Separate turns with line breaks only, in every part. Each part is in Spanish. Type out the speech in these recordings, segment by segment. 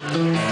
En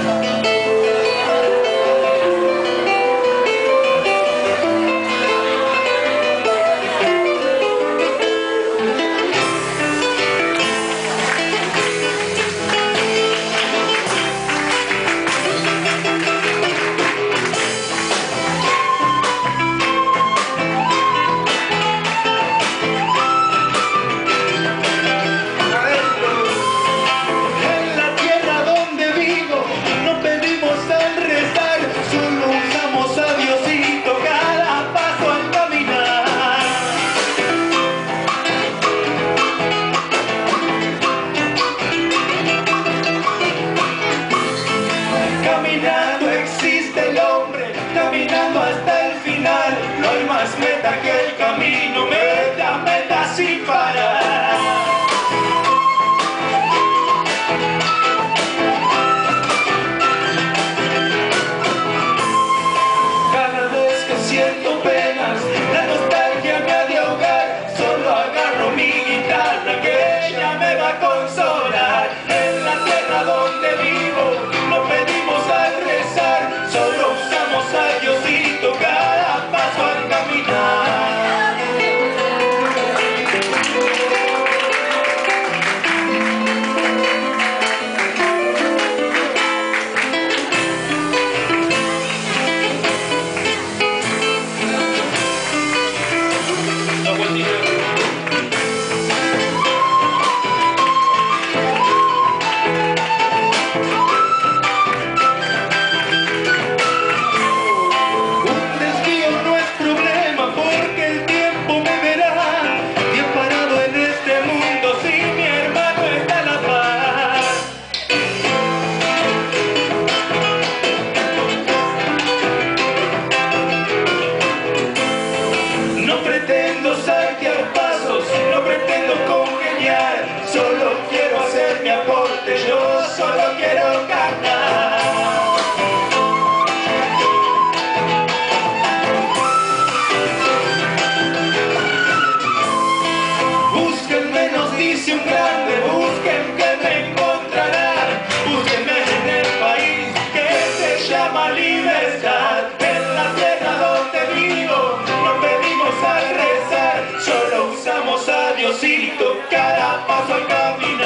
hasta el final, no hay más meta que el camino, meta, meta sin parar. Cada vez que siento penas, la nostalgia me ha de ahogar, solo agarro mi guitarra que ella me va a consolar, en la tierra donde vivo. un grande, busquen que me encontrarán, búsquenme en el país que se llama libertad, en la tierra donde vivo, no pedimos al rezar, solo usamos a Diosito, cada paso al camino.